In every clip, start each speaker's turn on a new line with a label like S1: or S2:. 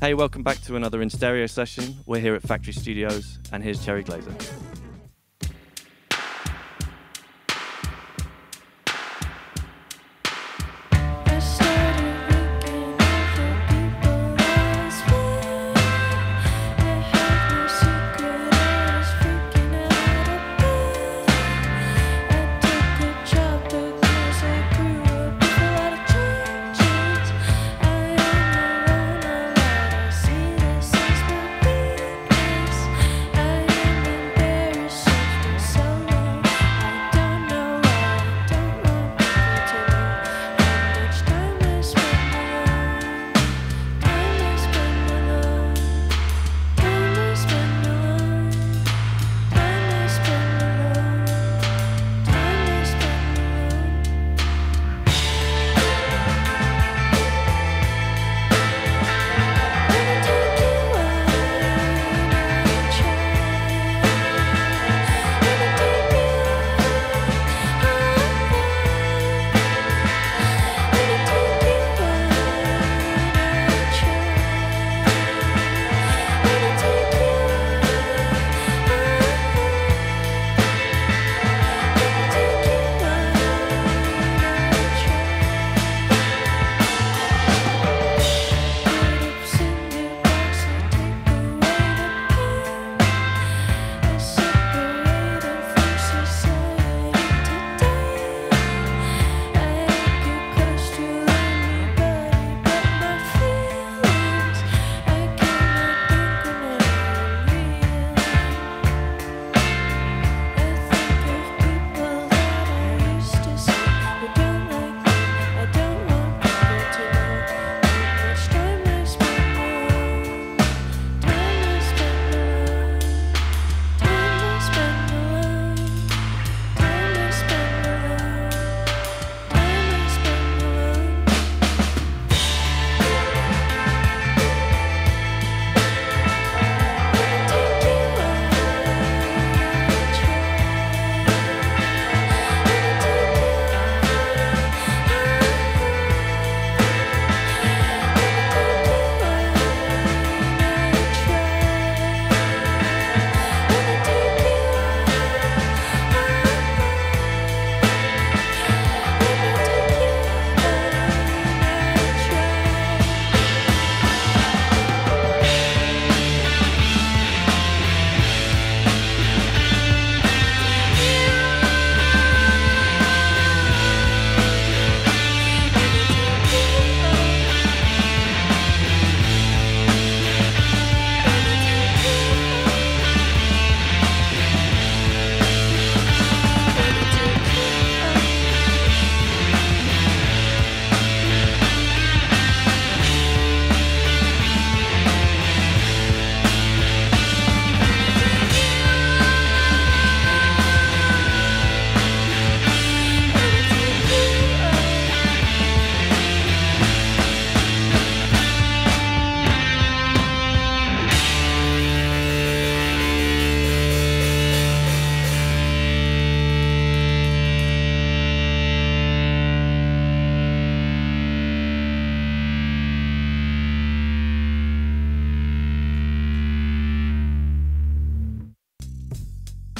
S1: Hey, welcome back to another In Stereo session. We're here at Factory Studios, and here's Cherry
S2: Glazerr.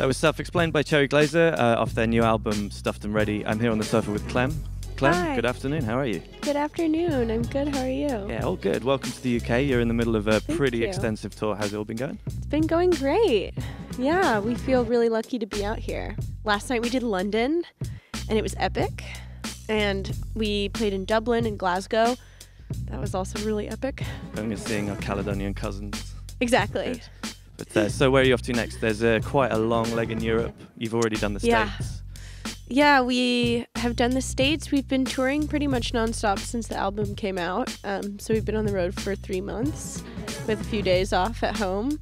S1: That was self-explained by Cherry Glazerr uh, off their new album Stuffed and Ready. I'm here on the sofa with Clem. Clem,
S2: Hi.
S1: good afternoon. How are you?
S2: Good afternoon. I'm good. How are you?
S1: Yeah, all good. Welcome to the UK. You're in the middle of a
S2: Thank
S1: pretty
S2: you.
S1: extensive tour. How's it all been going?
S2: It's been going great. Yeah, we feel really lucky to be out here. Last night we did London, and it was epic. And we played in Dublin and Glasgow. That was also really epic.
S1: Going and seeing our Caledonian cousins.
S2: Exactly.
S1: Good. But uh, so where are you off to next? There's uh, quite a long leg in Europe. You've already done the
S2: Yeah.
S1: States.
S2: Yeah, we have done the States. We've been touring pretty much nonstop since the album came out. Um, so we've been on the road for three months with a few days off at home.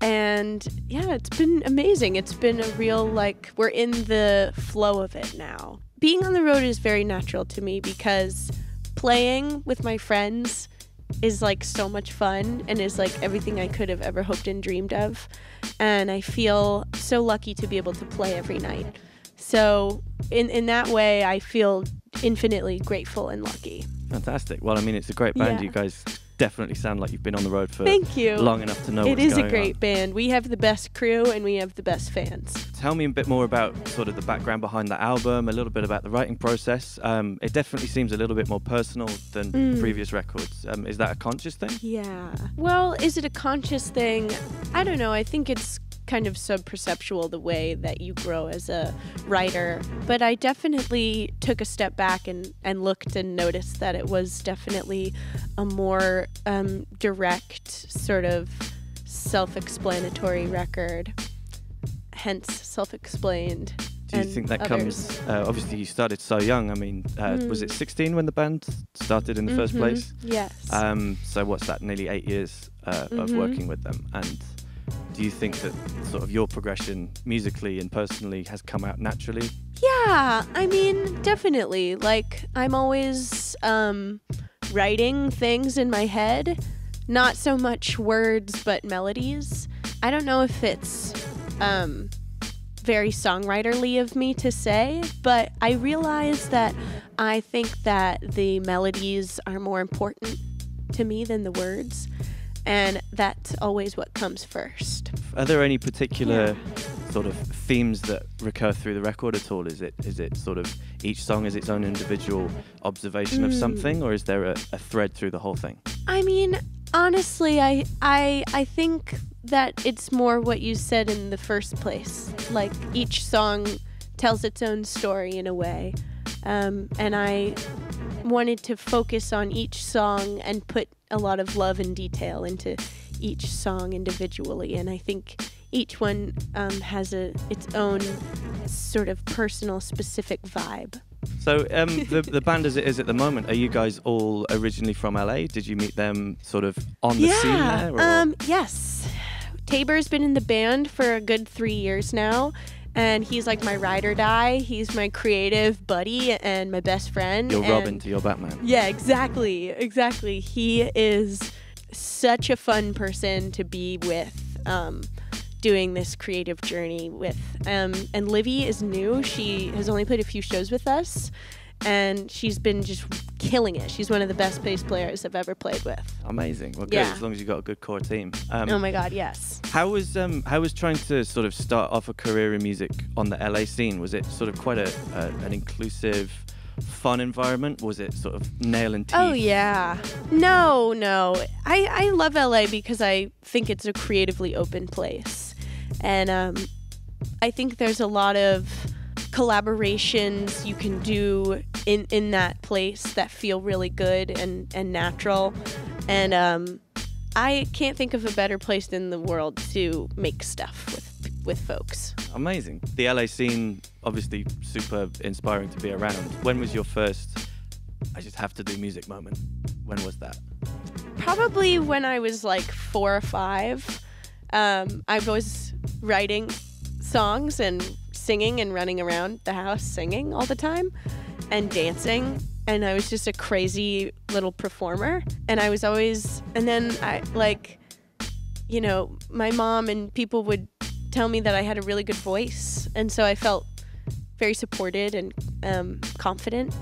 S2: And yeah, it's been amazing. It's been a real, like, we're in the flow of it now. Being on the road is very natural to me because playing with my friends is like so much fun and is like everything I could have ever hoped and dreamed of. And I feel so lucky to be able to play every night. So in in that way, I feel infinitely grateful and lucky.
S1: Fantastic. Well, I mean, it's a great band.
S2: Yeah.
S1: You guys definitely sound like you've been on the road for
S2: Thank you.
S1: long enough to know
S2: It is a great
S1: on.
S2: band. We have the best crew and we have the best fans.
S1: Tell me a bit more about sort of the background behind the album, a little bit about the writing process. Um, it definitely seems a little bit more personal than
S2: Mm.
S1: previous records. Um, is that a conscious thing?
S2: Yeah. Well, is it a conscious thing? I don't know. I think it's kind of subperceptual the way that you grow as a writer. But I definitely took a step back and, and looked and noticed that it was definitely a more um, direct, sort of self explanatory record. Hence, self explained.
S1: Do you think that
S2: others.
S1: comes? Uh, obviously, you started so young. I mean, uh, was it
S2: Mm.
S1: 16 when the band started in the first
S2: Mhm.
S1: place?
S2: Yes.
S1: Um, so what's that? Nearly eight years uh, of
S2: Mhm.
S1: working with them. And do you think that sort of your progression musically and personally has come out naturally?
S2: Yeah, I mean, definitely. Like, I'm always um, writing things in my head, not so much words, but melodies. I don't know if it's um, very songwriterly of me to say, but I realize that I think that the melodies are more important to me than the words, and that's always what comes first.
S1: Are there any particular sort of themes that recur through the record at all? Is it is it sort of each song is its own individual observation of
S2: Mm.
S1: something, or is there a, a thread through the whole thing?
S2: I mean, honestly, I I I think that it's more what you said in the first place. Like each song tells its own story in a way, um, and I wanted to focus on each song and put a lot of love and detail into each song individually. And I think each one um, has a its own sort of personal, specific vibe.
S1: So um, the the band as it is at the moment, are you guys all originally from LA? Did you meet them sort of on the scene there? or-
S2: Um, yes. Tabor's been in the band for a good three years now, and he's like my ride or die. He's my creative buddy and my best friend.
S1: You're Robin to your Batman.
S2: Yeah, exactly, exactly. He is such a fun person to be with. Um, doing this creative journey with um, and livy is new she has only played a few shows with us and she's been just killing it she's one of the best bass players i've ever played with
S1: Amazing. Well, good.
S2: Yeah.
S1: As long as you've got a good core team. Um,
S2: oh my god yes
S1: How was um how was trying to sort of start off a career in music on the LA scene? Was it sort of quite a, a an inclusive, fun environment? Was it sort of nail and teeth?
S2: Oh yeah. No, no. I I love LA because I think it's a creatively open place. And um I think there's a lot of collaborations you can do in in that place that feel really good and and natural. And um I can't think of a better place in the world to make stuff with with folks.
S1: Amazing. The LA scene obviously super inspiring to be around. When was your first? I just have to do music moment. When was that?
S2: probably when I was like four or five. Um, I was writing songs and singing and running around the house singing all the time and dancing. And I was just a crazy little performer. And I was always, and then I like, you know, my mom and people would tell me that I had a really good voice. And so I felt very supported and um, confident.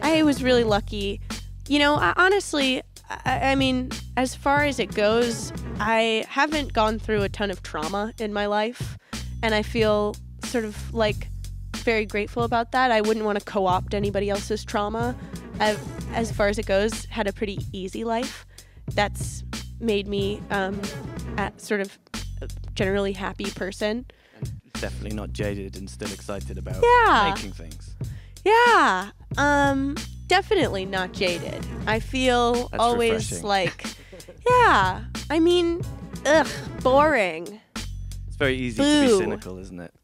S2: I was really lucky. You know, I, honestly, I, I mean, as far as it goes, I haven't gone through a ton of trauma in my life, and I feel sort of like very grateful about that. I wouldn't want to co-opt anybody else's trauma. I've, as far as it goes, had a pretty easy life. That's made me um, a sort of generally happy person.
S1: Definitely not jaded and still excited about
S2: Yeah.
S1: making things.
S2: Yeah. Um definitely not jaded. I feel
S1: That's
S2: always
S1: refreshing.
S2: like Yeah. I mean, ugh, boring.
S1: It's very easy to be cynical, isn't it?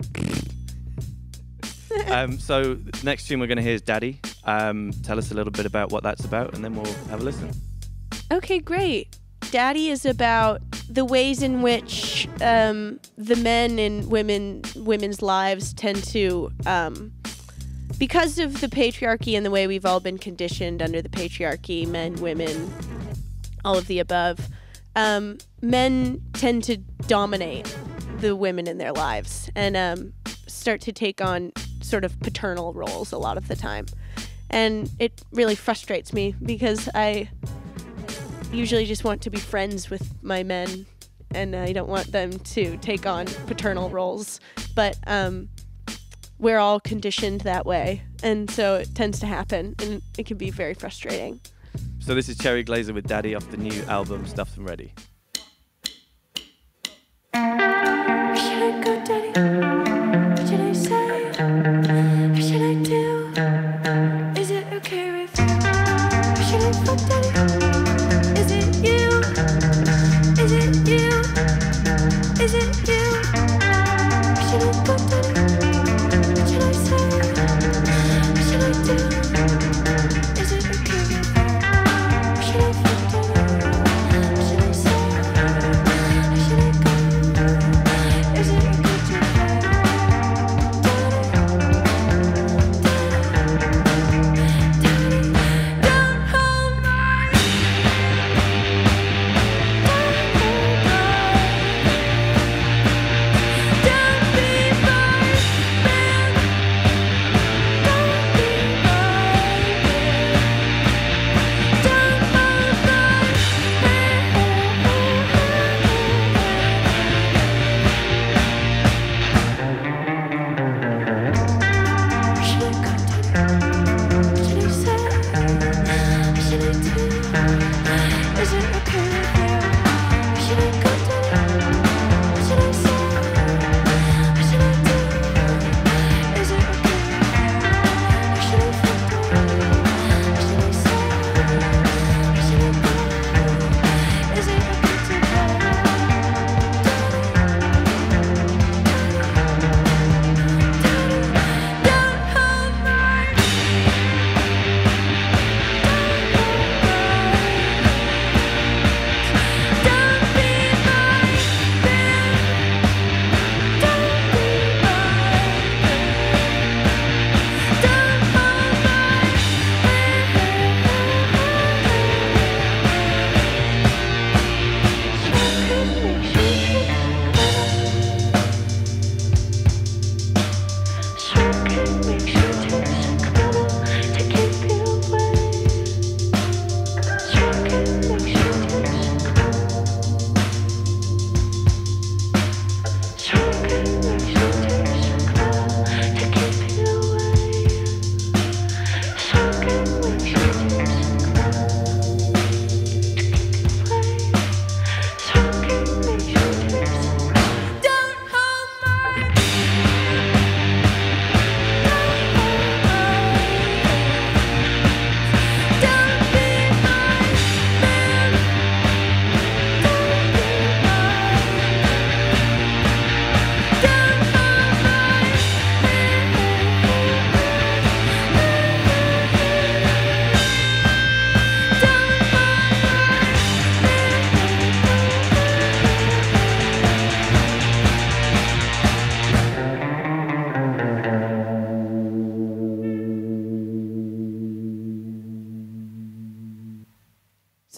S1: um, so next tune we're going to hear is Daddi. Um, tell us a little bit about what that's about, and then we'll have a listen.
S2: Okay, great. Daddi is about the ways in which um, the men in women women's lives tend to um, because of the patriarchy and the way we've all been conditioned under the patriarchy, men, women, all of the above, um, men tend to dominate the women in their lives and um, start to take on sort of paternal roles a lot of the time. And it really frustrates me because I
S3: usually just want to be friends with my men, and I don't want them to take on paternal roles. But um, we're all conditioned that way, and so it tends to happen, and it can be very frustrating.
S2: So this is Cherry Glazerr with Daddi off the new album Stuffed and Ready.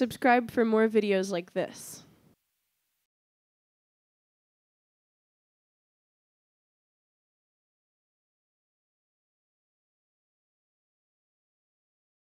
S3: Subscribe for more videos like this.